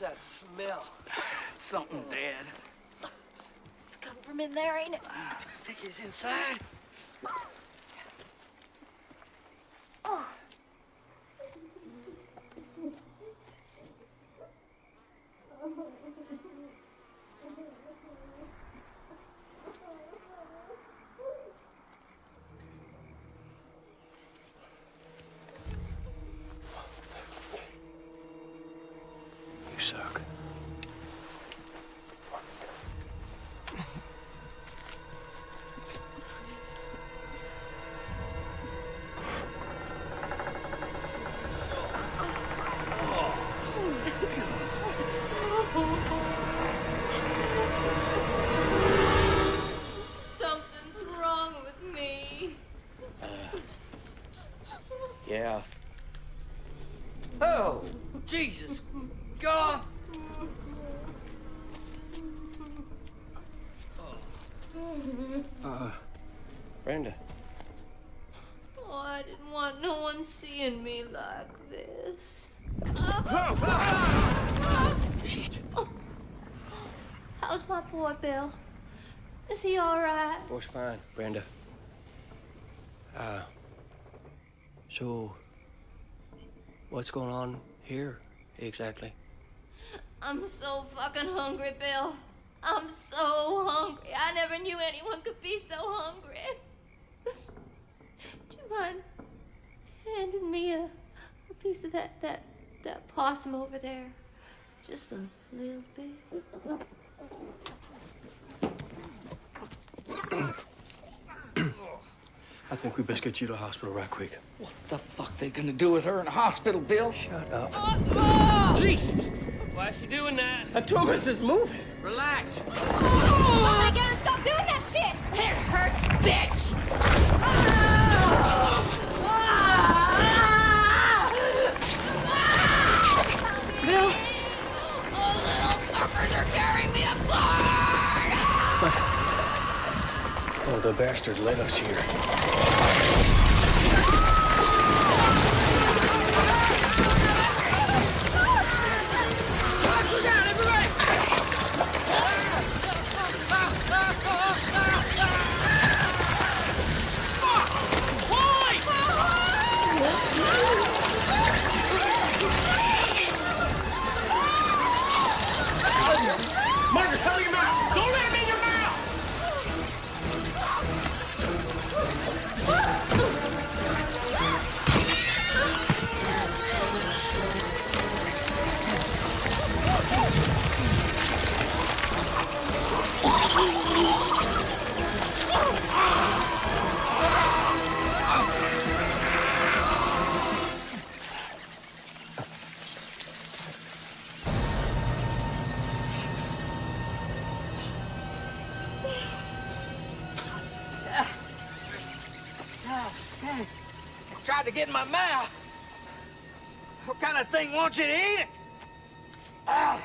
What's that smell? Something dead. It's coming from in there, ain't it? I Think he's inside? Oh. You suck. Something's wrong with me. Yeah. Oh, Jesus. God. Uh, Brenda. Oh, I didn't want no one seeing me like this. Shit. How's my boy, Bill? Is he all right? Boy's fine, Brenda. Uh, so, what's going on here exactly? I'm so fucking hungry, Bill. I'm so hungry. I never knew anyone could be so hungry. Do you mind handing me a, a piece of that, that, that possum over there? Just a little bit. I think we best get you to the hospital right quick. What the fuck they gonna do with her in the hospital, Bill? Shut up. Jesus! Why is she doing that? A Thomas is moving. Relax. Somebody gotta stop doing that shit! It hurts, bitch! Bill! Oh, little fuckers are tearing me apart! Oh, the bastard led us here. Tried to get in my mouth. What kind of thing wants you to eat it? Ah.